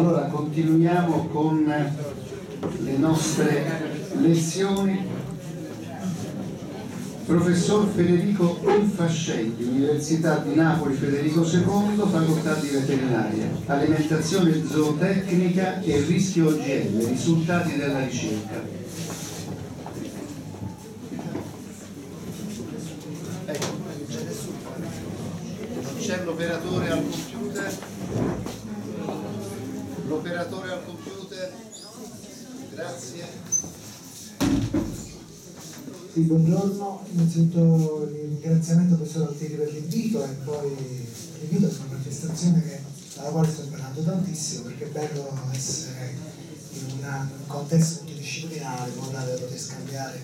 Allora continuiamo con le nostre lezioni. Professor Federico Infascelli, Università di Napoli Federico II, Facoltà di Veterinaria, Alimentazione zootecnica e rischio OGM, risultati della ricerca. Ecco, c'è l'operatore al computer l'operatore al computer grazie sì, buongiorno, innanzitutto il ringraziamento professor Altieri per l'invito e poi l'invito è una manifestazione che, alla quale sto imparando tantissimo perché è bello essere in un contesto multidisciplinare in modo da poter scambiare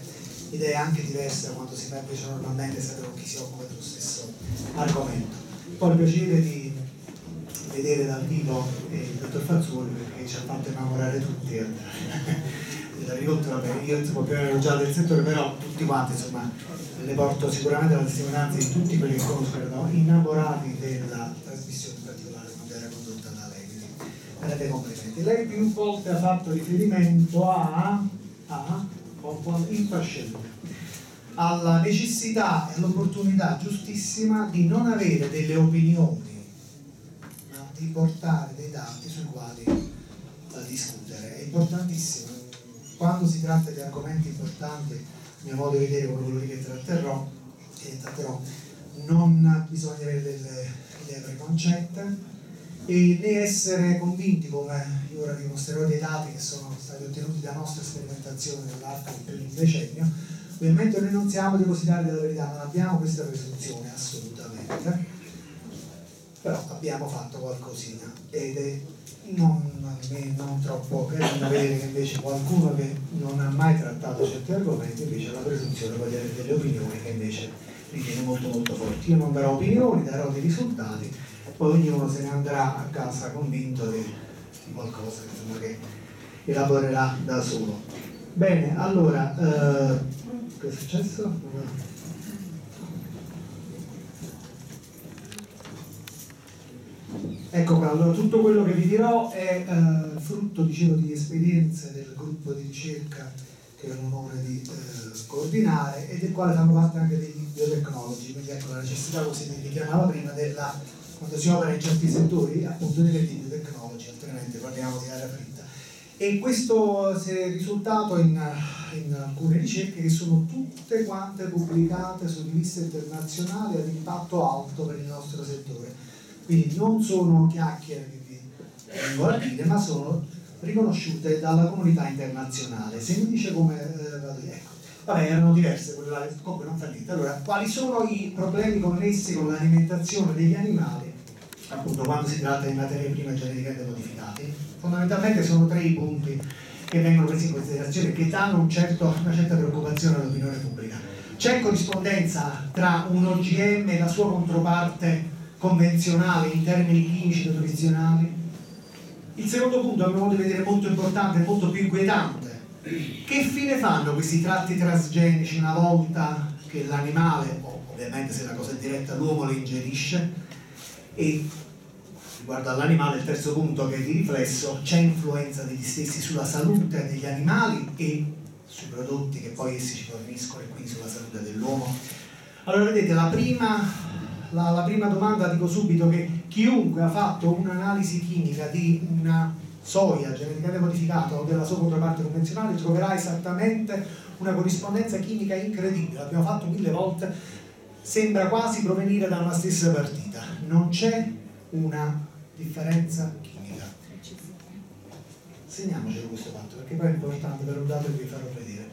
idee anche diverse da quando si fa invece normalmente sempre con chi si occupa dello stesso argomento. Poi il piacere di vedere dal vivo il dottor Fazzulli perché ci ha fatto innamorare tutti dell'agricoltura, io insomma più ero già del settore, però tutti quanti insomma le porto sicuramente la testimonianza di tutti quelli che conosco erano innamorati della trasmissione in particolare quando era condotta da lei, quindi prende complimenti. Lei più volte ha fatto riferimento a, a infascella alla necessità e all'opportunità giustissima di non avere delle opinioni di portare dei dati sui quali uh, discutere. È importantissimo. Quando si tratta di argomenti importanti, a mio modo di vedere, come quello che tratterrò, che tratterò, non bisogna avere delle idee preconcette e né essere convinti, come io ora dimostrerò dei dati che sono stati ottenuti da nostra sperimentazione nell'arco del primo decennio, ovviamente noi non siamo depositari della verità, non abbiamo questa presunzione assolutamente. Però abbiamo fatto qualcosina ed è non, non troppo vedere che invece qualcuno che non ha mai trattato certi argomenti invece ha la presunzione di avere delle opinioni che invece ritiene molto molto forti. Io non darò opinioni, darò dei risultati, poi ognuno se ne andrà a casa convinto di, di qualcosa insomma, che elaborerà da solo. Bene, allora, eh, che è successo? Ecco qua, allora tutto quello che vi dirò è eh, frutto, dicevo, di esperienze del gruppo di ricerca che ho l'onore di eh, coordinare e del quale fanno parte anche dei biotecnologi, quindi ecco la necessità, così mi richiamava prima, della, quando si opera in certi settori, appunto delle biotecnologi, altrimenti parliamo di aria fritta. E questo si è risultato in, in alcune ricerche che sono tutte quante pubblicate su riviste internazionali ad impatto alto per il nostro settore quindi non sono chiacchiere che vi vengo a dire, ma sono riconosciute dalla comunità internazionale. Se mi dice come eh, vado ecco. Vabbè, erano diverse quelle là, comunque non fa niente. Allora, quali sono i problemi connessi con l'alimentazione degli animali, appunto quando si tratta di materie prime geneticamente modificate? Fondamentalmente sono tre i punti che vengono presi in considerazione che danno un certo, una certa preoccupazione all'opinione pubblica. C'è corrispondenza tra un OGM e la sua controparte convenzionale in termini clinici e nutrizionali. Il secondo punto, a mio modo di vedere, molto importante molto più inquietante. Che fine fanno questi tratti transgenici una volta che l'animale, ovviamente se la cosa è diretta, l'uomo le ingerisce? E riguardo all'animale, il terzo punto che di riflesso, c'è influenza degli stessi sulla salute degli animali e sui prodotti che poi essi ci forniscono e quindi sulla salute dell'uomo. Allora vedete, la prima la, la prima domanda dico subito che chiunque ha fatto un'analisi chimica di una soia geneticamente modificata o della sua controparte convenzionale troverà esattamente una corrispondenza chimica incredibile, l'abbiamo fatto mille volte, sembra quasi provenire da una stessa partita, non c'è una differenza chimica. Segniamocelo questo fatto perché poi è importante per un dato che vi farò vedere.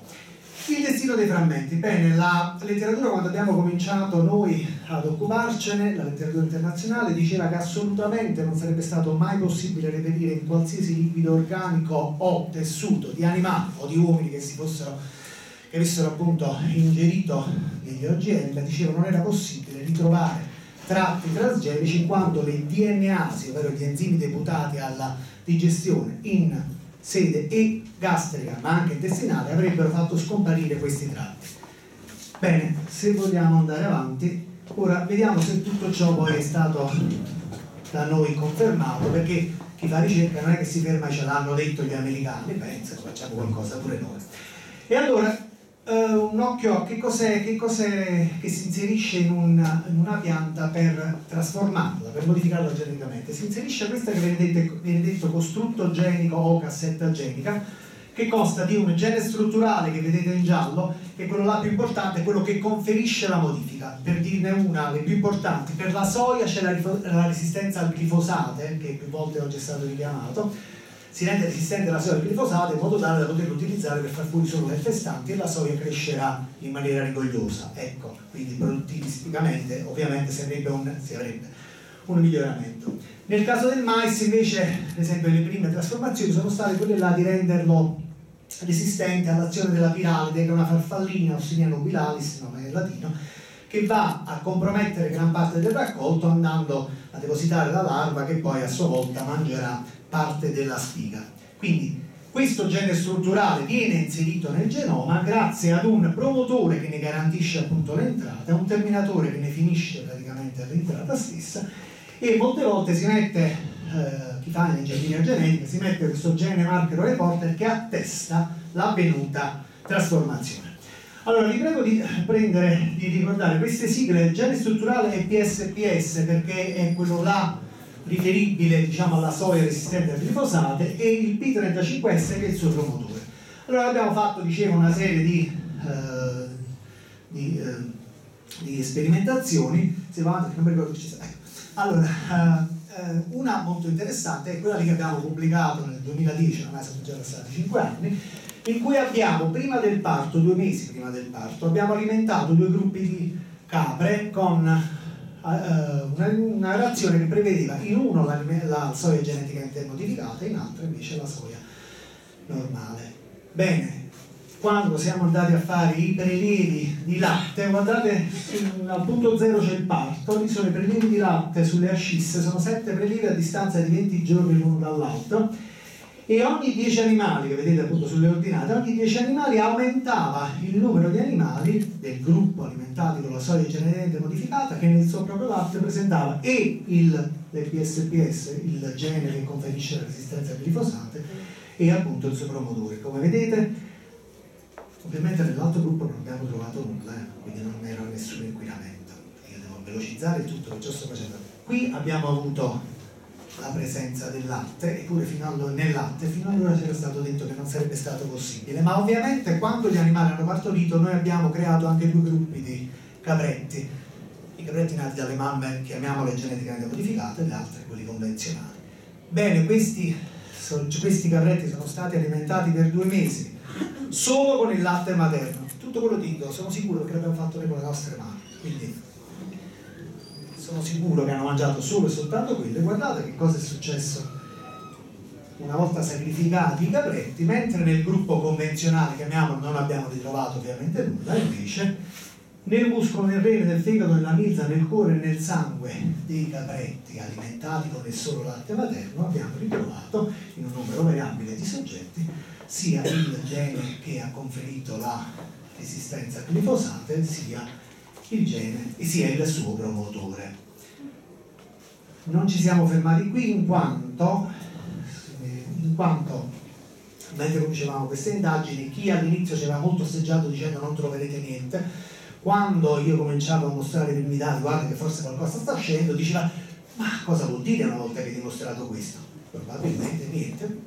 Il destino dei frammenti. Bene, la letteratura quando abbiamo cominciato noi ad occuparcene, la letteratura internazionale diceva che assolutamente non sarebbe stato mai possibile reperire in qualsiasi liquido organico o tessuto di animali o di uomini che si fossero che avessero appunto ingerito degli OGM, diceva non era possibile ritrovare tratti transgenici in quanto le DNAsi, ovvero gli enzimi deputati alla digestione in sede e gastrica ma anche intestinale avrebbero fatto scomparire questi tratti. Bene, se vogliamo andare avanti, ora vediamo se tutto ciò poi è stato da noi confermato perché chi fa ricerca non è che si ferma e ce l'hanno detto gli americani, pensa, facciamo qualcosa pure noi. E allora Uh, un occhio che cos'è, che cos'è che si inserisce in una, in una, pianta per trasformarla, per modificarla geneticamente. Si inserisce questa che viene detto, viene detto costrutto genico o cassetta genica, che consta di un gene strutturale che vedete in giallo, che è quello là più importante, quello che conferisce la modifica. Per dirne una, le più importanti, per la soia c'è la, la resistenza al glifosate, che più volte oggi è stato richiamato, si rende resistente la soia al glifosato in modo tale da poterlo utilizzare per far fuori solo le infestanti e la soia crescerà in maniera rigogliosa. Ecco, quindi produttivisticamente ovviamente sarebbe un, si avrebbe un miglioramento. Nel caso del mais invece, ad esempio, le prime trasformazioni sono state quelle là di renderlo resistente all'azione della piralide, che è una farfallina, Ossinia nobilalis, nome in latino, che va a compromettere gran parte del raccolto andando a depositare la larva che poi a sua volta mangerà parte della spiga. Quindi questo gene strutturale viene inserito nel genoma grazie ad un promotore che ne garantisce appunto l'entrata, un terminatore che ne finisce praticamente l'entrata stessa e molte volte si mette, eh, chi fa l'ingegneria genetica, si mette questo gene marker reporter che attesta l'avvenuta trasformazione. Allora vi prego di prendere, di ricordare queste sigle, gene strutturale e PSPS perché è quello là riferibile diciamo, alla soia resistente al glifosate e il P35S che è il suo promotore. Allora abbiamo fatto dicevo, una serie di, eh, di, eh, di, sperimentazioni. Ecco. Allora, eh, una molto interessante è quella che abbiamo pubblicato nel 2010, ormai sono già passati 5 anni, in cui abbiamo prima del parto, due mesi prima del parto, abbiamo alimentato due gruppi di capre con una, una, relazione che prevedeva in uno la, la soia geneticamente modificata, in altro invece la soia normale. Bene, quando siamo andati a fare i prelievi di latte, guardate al punto zero c'è il parto, lì sono i prelievi di latte sulle ascisse, sono sette prelievi a distanza di 20 giorni l'uno dall'altro e ogni 10 animali, che vedete appunto sulle ordinate, ogni 10 animali aumentava il numero di animali del gruppo alimentati con la soia geneticamente modificata che nel suo proprio latte presentava e il l'EPSPS, il gene che conferisce la resistenza al glifosate, e appunto il suo promotore. Come vedete, ovviamente nell'altro gruppo non abbiamo trovato nulla, eh, quindi non era nessun inquinamento. Io devo velocizzare tutto che sto facendo. Qui abbiamo avuto la presenza del latte, eppure fino allo, nel latte fino allora c'era stato detto che non sarebbe stato possibile. Ma ovviamente quando gli animali hanno partorito noi abbiamo creato anche due gruppi di capretti, i capretti nati dalle mamme, chiamiamole geneticamente modificate, e le altre quelli convenzionali. Bene, questi, questi capretti sono stati alimentati per due mesi, solo con il latte materno. Tutto quello dico, sono sicuro che l'abbiamo fatto con le nostre mani. Quindi sono sicuro che hanno mangiato solo e soltanto quello e guardate che cosa è successo una volta sacrificati i capretti, mentre nel gruppo convenzionale, chiamiamolo, non abbiamo ritrovato ovviamente nulla, invece nel muscolo, nel rene, nel fegato, nella milza, nel cuore e nel sangue dei capretti alimentati con il solo latte materno abbiamo ritrovato in un numero variabile di soggetti sia il gene che ha conferito la resistenza al glifosate sia il gene sia il suo promotore. Non ci siamo fermati qui in quanto, in quanto mentre cominciavamo queste indagini, chi all'inizio ci aveva molto osteggiato dicendo non troverete niente, quando io cominciavo a mostrare i primi dati, guarda che forse qualcosa sta scendendo, diceva ma cosa vuol dire una volta che hai dimostrato questo? Probabilmente niente,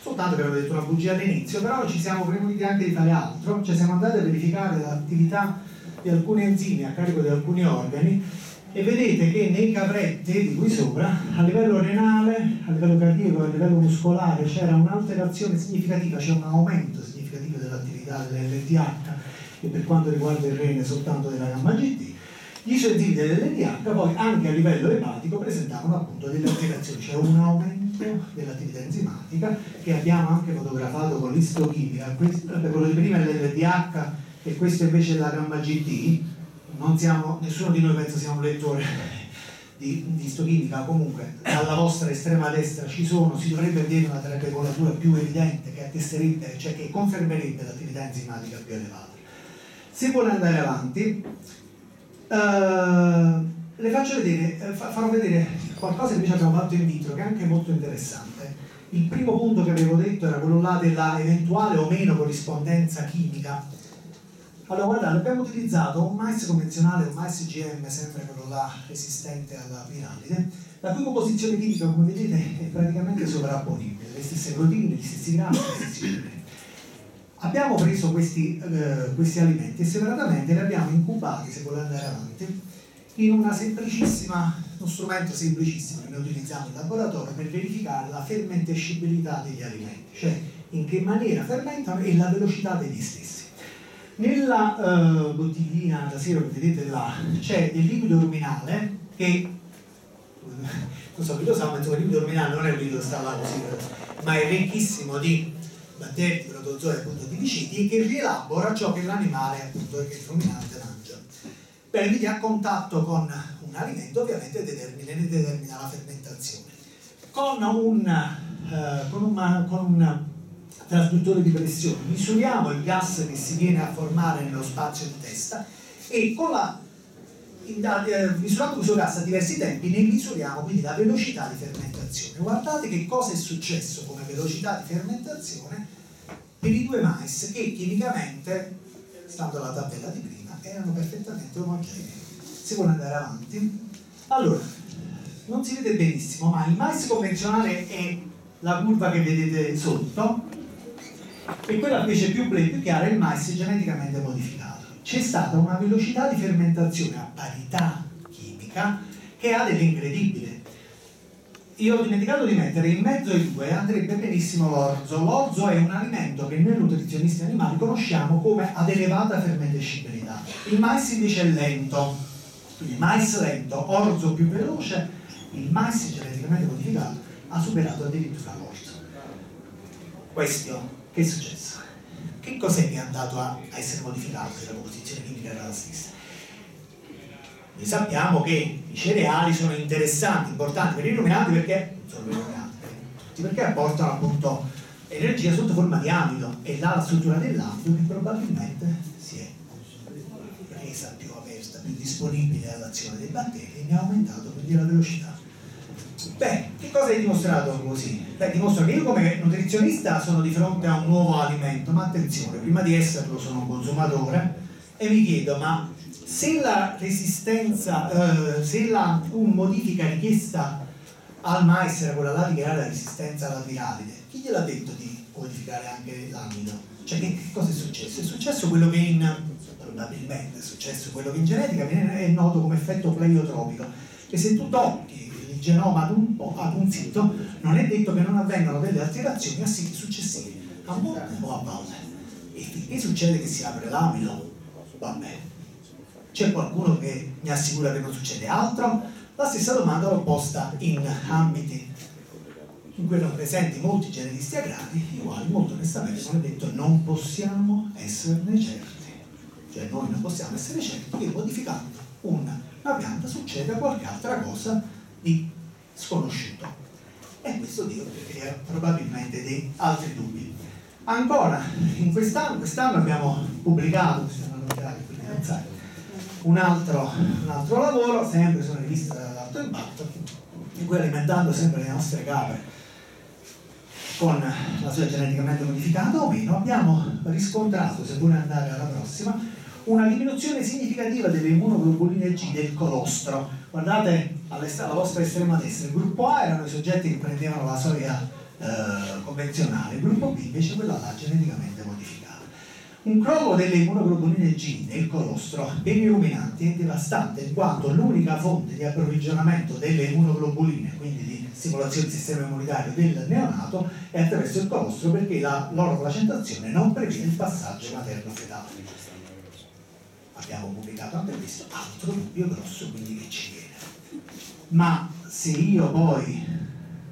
soltanto che avevo detto una bugia all'inizio, però ci siamo premuti anche di fare altro, cioè siamo andati a verificare l'attività di alcuni enzimi a carico di alcuni organi e vedete che nei capretti di qui sopra, a livello renale, a livello cardiaco, a livello muscolare c'era un'alterazione significativa, c'è un aumento significativo dell'attività dell'LDH e per quanto riguarda il rene soltanto della gamma GT. Gli isoenzimi dell'LDH poi anche a livello epatico presentavano appunto delle alterazioni, c'è un aumento dell'attività enzimatica che abbiamo anche fotografato con l'istochimica, quello di prima è l'LDH e questo invece è la gamma GT, non siamo, nessuno di noi pensa sia un lettore di, di istochimica, comunque dalla vostra estrema destra ci sono, si dovrebbe vedere una terapia più evidente che attesterebbe, cioè che confermerebbe l'attività enzimatica più elevata. Se vuole andare avanti, uh, le faccio vedere, eh, farò vedere qualcosa che invece abbiamo fatto in vitro, che è anche molto interessante. Il primo punto che avevo detto era quello là della eventuale o meno corrispondenza chimica. Allora guardate, abbiamo utilizzato un mais convenzionale, un mais GM, sempre quello là resistente alla piramide, la cui composizione chimica, come vedete, è praticamente sovrapponibile, le stesse proteine, gli stessi grassi, gli stessi nutrienti. Abbiamo preso questi, eh, questi alimenti e separatamente li abbiamo incubati, se vuole andare avanti, in uno strumento semplicissimo che noi utilizziamo in laboratorio per verificare la fermentescibilità degli alimenti, cioè in che maniera fermentano e la velocità degli stessi. Nella uh, bottiglina da siero che vedete là c'è del liquido luminale che non so chi lo sa, ma insomma il liquido luminale non è un liquido che sta là così, ma è ricchissimo di batteri, protozoi e appunto di vicidi che rielabora ciò che l'animale appunto che il ruminante mangia. Bene, quindi a contatto con un alimento ovviamente determina, determina la fermentazione. Con un, eh, con, una, con un trasduttore di pressione misuriamo il gas che si viene a formare nello spazio di testa e con la eh, misurando questo gas a diversi tempi ne misuriamo quindi la velocità di fermentazione. Guardate che cosa è successo come velocità di fermentazione per i due mais che chimicamente, stando alla tabella di prima, erano perfettamente omogenei. Si vuole andare avanti? Allora, non si vede benissimo, ma il mais convenzionale è la curva che vedete sotto e quella invece più, più chiara è il mais geneticamente modificato c'è stata una velocità di fermentazione a parità chimica che ha dell'incredibile. Io ho dimenticato di mettere in mezzo ai due andrebbe benissimo l'orzo. L'orzo è un alimento che noi nutrizionisti animali conosciamo come ad elevata fermentescibilità. Il mais invece è lento, quindi mais lento, orzo più veloce, il mais geneticamente modificato ha superato addirittura l'orzo. Questo, che è successo? Che cos'è che è andato a, a essere modificato se la composizione chimica era la stessa? Noi sappiamo che i cereali sono interessanti, importanti per i ruminanti perché sono i ruminanti, tutti perché apportano appunto energia sotto forma di amido e là la struttura dell'amido che probabilmente si è resa più aperta, più disponibile all'azione dei batteri e ne ha aumentato quindi la velocità. Beh, che cosa hai dimostrato così? Beh, dimostro che io come nutrizionista sono di fronte a un nuovo alimento, ma attenzione, prima di esserlo sono un consumatore e mi chiedo, ma se la resistenza, eh, se la un modifica richiesta al mais era quella là di creare la resistenza alla viralide, chi gliel'ha detto di modificare anche l'amido? Cioè che, che, cosa è successo? È successo quello che in, probabilmente è successo quello che in genetica è noto come effetto pleiotropico, che se tu tocchi genoma ad un, ad un sito, non è detto che non avvengano delle alterazioni a siti successivi, a monte o a valle. E finché succede che si apre l'amido, vabbè. C'è qualcuno che mi assicura che non succede altro? La stessa domanda l'ho posta in ambiti in cui erano presenti molti genetisti agrari, i quali molto onestamente hanno detto non possiamo esserne certi. Cioè noi non possiamo essere certi che modificando una, una pianta succeda qualche altra cosa di sconosciuto. E questo Dio crea probabilmente dei altri dubbi. Ancora, in quest'anno, quest'anno abbiamo pubblicato, un altro, un altro lavoro, sempre su una rivista dall'alto impatto, in cui alimentando sempre le nostre capre con la sua geneticamente modificata o meno, abbiamo riscontrato, se vuole andare alla prossima, una diminuzione significativa delle immunoglobuline G del colostro. Guardate alla vostra estrema destra, il gruppo A erano i soggetti che prendevano la soia eh, convenzionale, il gruppo B invece quella là geneticamente modificata. Un crollo delle immunoglobuline G nel colostro per i ruminanti è devastante in quanto l'unica fonte di approvvigionamento delle immunoglobuline, quindi di stimolazione del sistema immunitario del neonato, è attraverso il colostro perché la loro placentazione non prevede il passaggio materno-fetale abbiamo pubblicato anche questo, altro dubbio grosso quindi che ci viene. Ma se io poi,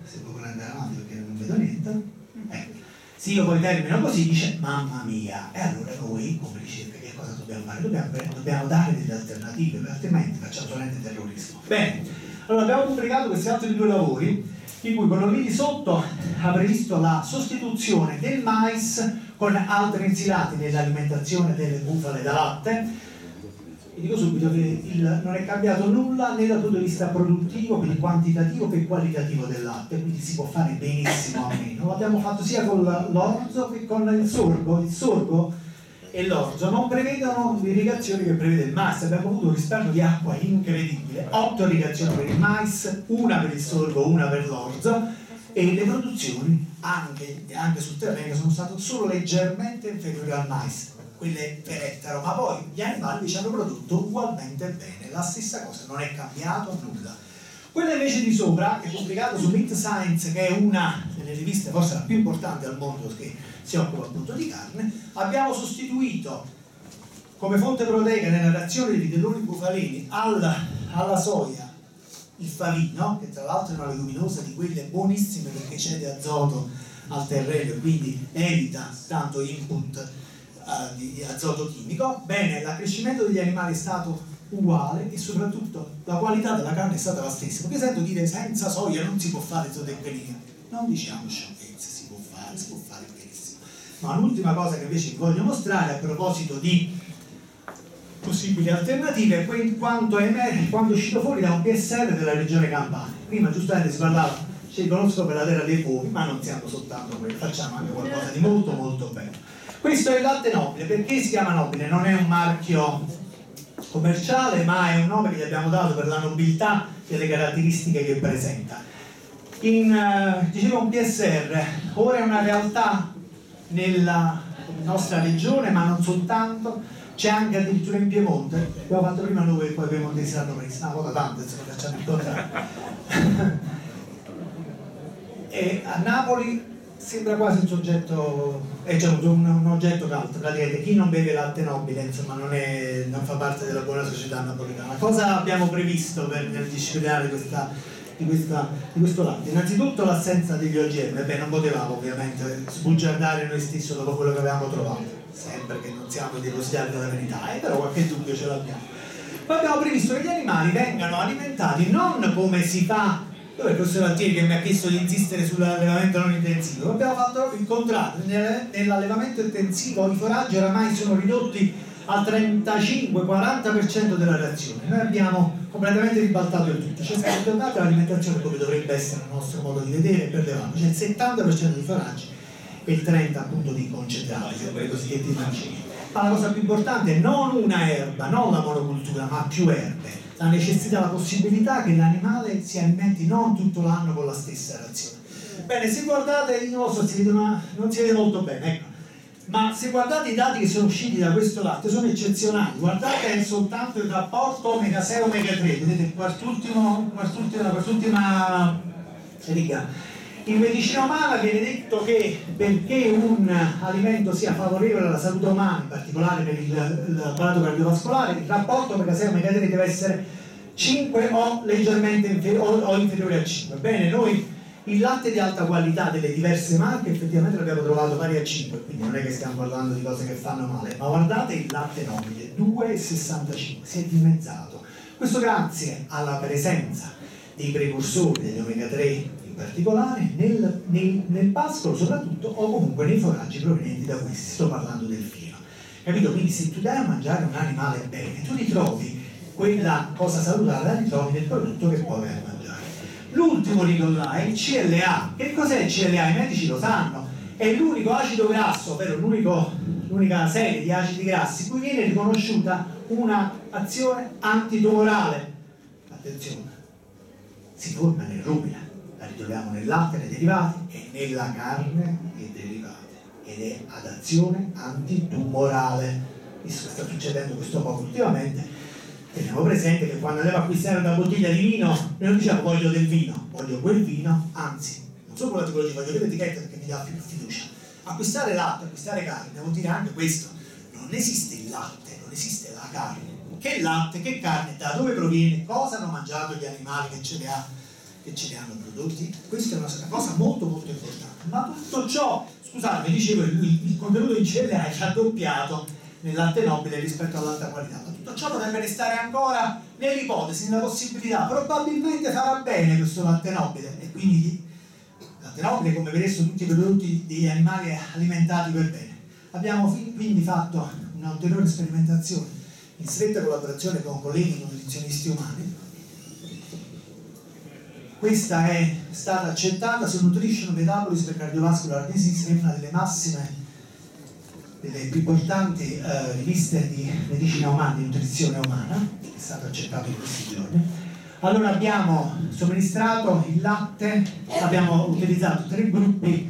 se vuoi andare avanti perché non vedo niente, ecco, se io poi termino così dice mamma mia, e allora noi come ricerca che cosa dobbiamo fare? Dobbiamo, dobbiamo dare delle alternative, altrimenti facciamo solamente terrorismo. Bene, allora abbiamo pubblicato questi altri due lavori in cui quello lì di sotto ha previsto la sostituzione del mais con altri insilati nell'alimentazione delle bufale da latte vi dico subito che il, non è cambiato nulla né dal punto di vista produttivo, quindi quantitativo che qualitativo del latte, quindi si può fare benissimo a meno. Lo abbiamo fatto sia con l'orzo che con il sorgo. Il sorgo e l'orzo non prevedono l'irrigazione che prevede il mais, abbiamo avuto un risparmio di acqua incredibile, 8 irrigazioni per il mais, una per il sorgo, una per l'orzo e le produzioni anche, anche sul terreno sono state solo leggermente inferiori al mais quelle per ettaro, ma poi gli animali ci hanno prodotto ugualmente bene, la stessa cosa, non è cambiato nulla. Quella invece di sopra è pubblicato su Meat Science, che è una delle riviste forse la più importante al mondo che si occupa appunto di carne, abbiamo sostituito come fonte proteica nella reazione di vitelloni bufalini alla, alla soia il favino, che tra l'altro è una leguminosa di quelle buonissime perché cede azoto al terreno e quindi evita tanto input uh, di, azoto chimico, bene, l'accrescimento degli animali è stato uguale e soprattutto la qualità della carne è stata la stessa. Perché sento dire senza soia non si può fare zootecnia. Non diciamo sciocchezze, si può fare, si può fare benissimo. Ma l'ultima cosa che invece vi voglio mostrare a proposito di possibili alternative è quanto è, quando è uscito fuori da un PSR della regione Campania. Prima giustamente si parlava, ci conosco per la terra dei fuochi, ma non siamo soltanto quelli, facciamo anche qualcosa di molto molto bello. Questo è il latte nobile, perché si chiama nobile? Non è un marchio commerciale, ma è un nome che gli abbiamo dato per la nobiltà e le caratteristiche che presenta. In, uh, dicevo un PSR, ora è una realtà nella nostra regione, ma non soltanto, c'è anche addirittura in Piemonte, abbiamo fatto prima noi e poi Piemontesi l'hanno una volta tante se lo facciamo incontrare. e a Napoli sembra quasi un soggetto, è già un, un oggetto caldo, praticamente chi non beve latte nobile insomma non, è, non, fa parte della buona società napoletana. Cosa abbiamo previsto per, per disciplinare questa, di, questa, di, questo latte? Innanzitutto l'assenza degli OGM, beh non potevamo ovviamente sbugiardare noi stessi dopo quello che avevamo trovato, sempre che non siamo dei depositari della verità, eh, però qualche dubbio ce l'abbiamo. Poi abbiamo previsto che gli animali vengano alimentati non come si fa dove il professor Altieri che mi ha chiesto di insistere sull'allevamento non intensivo? Abbiamo fatto il contrario, nell'allevamento intensivo i foraggi oramai sono ridotti al 35-40% della razione. Noi abbiamo completamente ribaltato il tutto, cioè siamo tornati all'alimentazione come dovrebbe essere il nostro modo di vedere per levare, cioè il 70% di foraggi e il 30% appunto di concentrati, i cosiddetti mancini. Ma la cosa più importante è non una erba, non la monocultura, ma più erbe la necessità, la possibilità che l'animale si alimenti non tutto l'anno con la stessa razione. Bene, se guardate, non so, si vede, ma non si vede molto bene, ecco. Ma se guardate i dati che sono usciti da questo latte sono eccezionali, guardate soltanto il rapporto omega 6 omega 3, vedete quest'ultima riga in medicina umana viene detto che perché un alimento sia favorevole alla salute umana, in particolare per l'apparato cardiovascolare, il rapporto omega 6 omega 3 deve essere 5 o leggermente inferiore, o inferiore a 5. Bene, noi il latte di alta qualità delle diverse marche effettivamente l'abbiamo trovato pari a 5, quindi non è che stiamo parlando di cose che fanno male, ma guardate il latte nobile, 2,65, si è dimezzato. Questo grazie alla presenza dei precursori degli omega 3 in particolare, nel, nel, nel pascolo soprattutto o comunque nei foraggi provenienti da questi, sto parlando del fieno. Capito? Quindi se tu dai a mangiare un animale bene, tu ritrovi quella cosa salutare, la ritrovi nel prodotto che puoi avere a mangiare. L'ultimo là è il CLA. Che cos'è il CLA? I medici lo sanno. È l'unico acido grasso, ovvero l'unica serie di acidi grassi cui viene riconosciuta un'azione antitumorale. Attenzione, si forma nel rumina la ritroviamo nel latte, nei derivati e nella carne e derivati ed è ad azione antitumorale. Visto che sta succedendo questo poco ultimamente, teniamo presente che quando andiamo a acquistare una bottiglia di vino, noi non diciamo voglio del vino, voglio quel vino, anzi, non solo la tipologia, voglio l'etichetta perché mi dà più fiducia. Acquistare latte, acquistare carne, devo dire anche questo, non esiste il latte, non esiste la carne. Che latte, che carne, da dove proviene, cosa hanno mangiato gli animali che ce le ha che ce li hanno prodotti, questa è una cosa molto molto importante. Ma tutto ciò, scusate, dicevo, il, il contenuto in CLA è raddoppiato nel latte nobile rispetto all'alta qualità, ma tutto ciò potrebbe restare ancora nell'ipotesi, nella possibilità, probabilmente farà bene questo latte nobile e quindi latte nobile come per esso tutti i prodotti degli animali alimentati per bene. Abbiamo quindi fatto un'ulteriore sperimentazione in stretta collaborazione con colleghi nutrizionisti umani. Questa è stata accettata su Nutrition Metabolism e Cardiovascular Disease, è una delle massime, delle più importanti eh, riviste di medicina umana, di nutrizione umana, è stato accettato in questi giorni. Allora abbiamo somministrato il latte, abbiamo utilizzato tre gruppi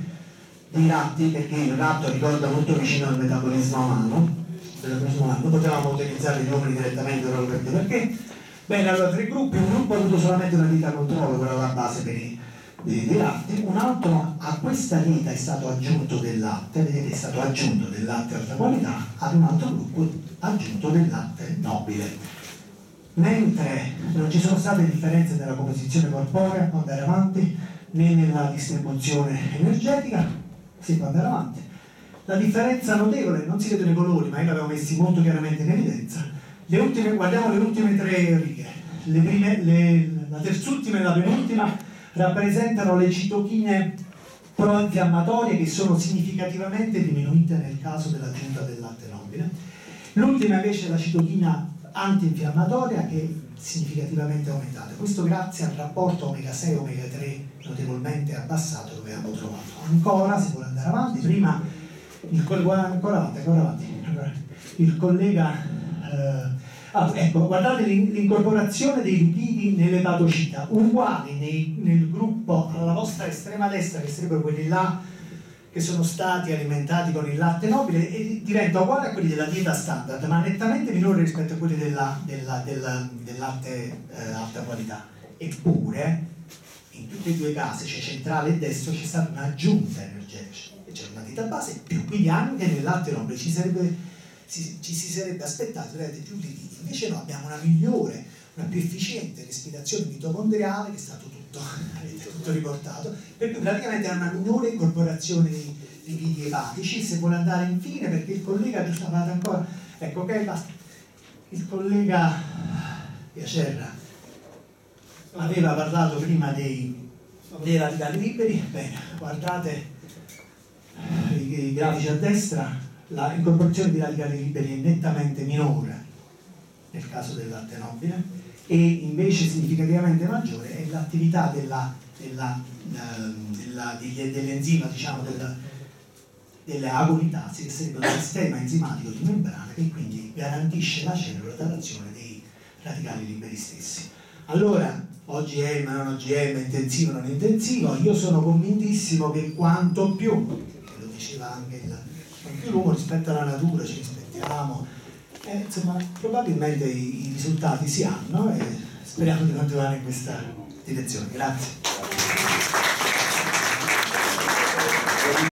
di ratti perché il ratto ricorda molto vicino al metabolismo umano potevamo utilizzare i numeri direttamente proprio per dire perché bene allora tre gruppi un gruppo ha avuto solamente una dieta controllo quella la base per i, i, i latte un altro a questa dieta è stato aggiunto del latte vedete è stato aggiunto del latte alta qualità ad un altro gruppo aggiunto del latte nobile mentre non ci sono state differenze nella composizione corporea andare avanti né nella distribuzione energetica si può andare avanti. La differenza notevole, non si vedono i colori, ma io li avevo messi molto chiaramente in evidenza. Le ultime, guardiamo le ultime tre righe. Le prime, le, la terzultima e la penultima rappresentano le citochine proinfiammatorie che sono significativamente diminuite nel caso dell'aggiunta del latte nobile. L'ultima invece è la citochina antinfiammatoria che è significativamente aumentata. Questo grazie al rapporto omega 6 omega 3 notevolmente abbassato che abbiamo trovato. Ancora si vuole andare avanti, prima il, ancora avanti, ancora avanti, il collega eh, Ah, ecco, guardate l'incorporazione dei lipidi nell'epatocita, uguali nei, nel gruppo alla vostra estrema destra, che sarebbero quelli là che sono stati alimentati con il latte nobile, e diventa uguale a quelli della dieta standard, ma nettamente minore rispetto a quelli della, della, della, del latte eh, alta qualità. Eppure, in tutti e due i casi, cioè centrale e destro, c'è stata un'aggiunta energetica, c'è una dieta base più, quindi anche nel latte nobile ci, sarebbe, ci, ci si sarebbe aspettato più lipidi, invece no, abbiamo una migliore, una più efficiente respirazione mitocondriale, che è stato tutto, tutto riportato, per cui praticamente ha una minore incorporazione di lipidi epatici, se vuole andare infine, perché il collega giusto ancora, ecco ok, basta, il collega Piacerra aveva parlato prima dei, dei radicali liberi, bene, guardate i, i grafici a destra, la incorporazione di radicali liberi è nettamente minore nel caso del latte nobile e invece significativamente maggiore è l'attività della, della, ehm, della, dell'enzima, diciamo, delle agonitasi, che sarebbe un sistema enzimatico di membrana che quindi garantisce la cellula dall'azione dei radicali liberi stessi. Allora, OGM, non OGM, intensivo, non intensivo, io sono convintissimo che quanto più, lo diceva anche il, più l'uomo rispetto alla natura ci rispettiamo. E, insomma, probabilmente i, i risultati si hanno e speriamo di continuare in questa direzione. Grazie.